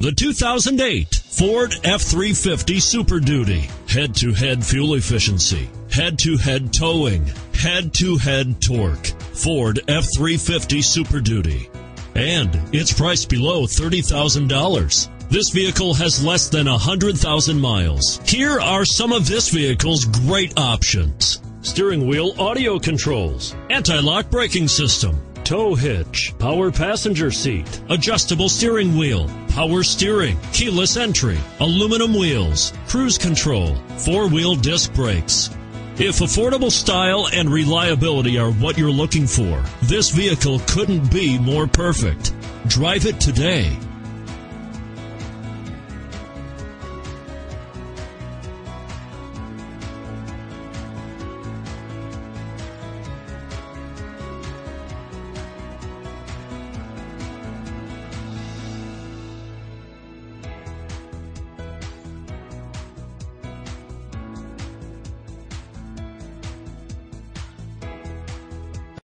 The 2008 Ford F-350 Super Duty. Head-to-head fuel efficiency. Head-to-head towing. Head-to-head torque. Ford F-350 Super Duty. And it's priced below $30,000. This vehicle has less than 100,000 miles. Here are some of this vehicle's great options. Steering wheel audio controls. Anti-lock braking system tow hitch, power passenger seat, adjustable steering wheel, power steering, keyless entry, aluminum wheels, cruise control, four-wheel disc brakes. If affordable style and reliability are what you're looking for, this vehicle couldn't be more perfect. Drive it today.